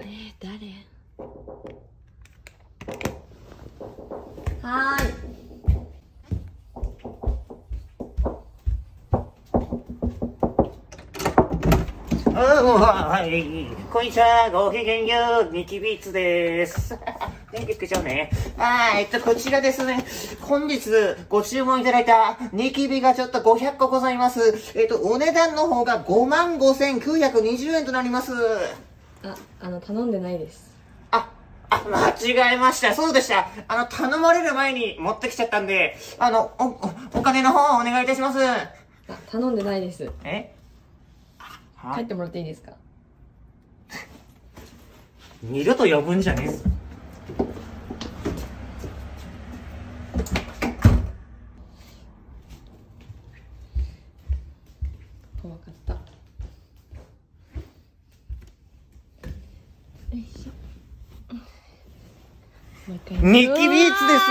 えー、誰はーいはい。こんにちは。ごきげんよう。ニキビーツです。電気つけちゃうね。あー、えっと、こちらですね。本日ご注文いただいたニキビがちょっと500個ございます。えっと、お値段の方が55,920円となります。ああの頼んでないですあ、あ、間違えました。そうでした。あの、頼まれる前に持ってきちゃったんで、あの、お、おお金の方お願いいたします。あ頼んでないですえ？はい。帰ってもらっていいですか？二度と呼ぶんじゃねえぞ。怖かった。よいしょ。もう一回ニキビーツです